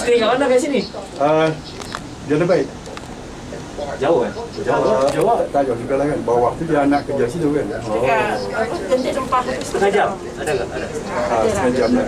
Stay kat mana kat sini? Uh, jalan baik. Jauh kan? Eh? Jauh. Jauh. Jauh. Jauh. Tak jauh juga lah kan. Bawah tu dia anak kerja situ kan. Oh. Tempat tempat. Setengah jam? Ada ke? Ada. Uh, setengah jam lah.